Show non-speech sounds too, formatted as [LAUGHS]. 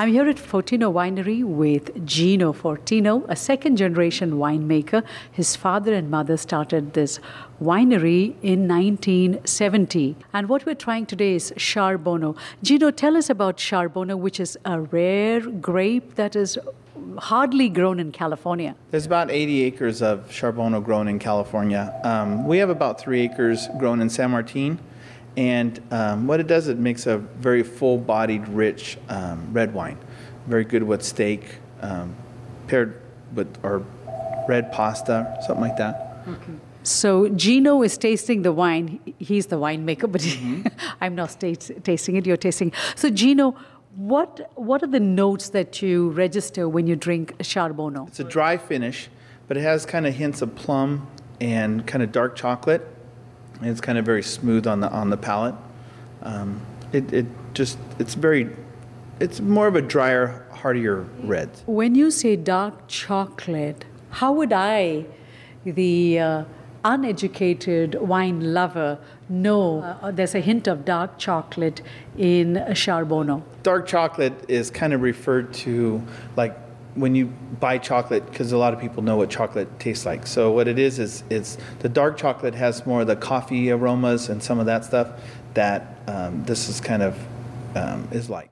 I'm here at Fortino Winery with Gino Fortino, a second generation winemaker. His father and mother started this winery in 1970. And what we're trying today is Charbono. Gino, tell us about Charbono, which is a rare grape that is hardly grown in California. There's about 80 acres of Charbono grown in California. Um, we have about three acres grown in San Martin. And um, what it does, it makes a very full bodied, rich um, red wine. Very good with steak, um, paired with our red pasta, something like that. Okay. So Gino is tasting the wine. He's the winemaker, but mm-hmm. [LAUGHS] I'm not tasting it. You're tasting. So Gino, what what are the notes that you register when you drink Charbono? It's a dry finish, but it has kind of hints of plum and kind of dark chocolate it's kind of very smooth on the on the palate. Um, it, it just it's very it's more of a drier, heartier red. When you say dark chocolate, how would I, the uh, uneducated wine lover, know uh, there's a hint of dark chocolate in Charbono? Dark chocolate is kind of referred to like when you buy chocolate, because a lot of people know what chocolate tastes like. So what it is is it's the dark chocolate has more of the coffee aromas and some of that stuff that um, this is kind of um, is like.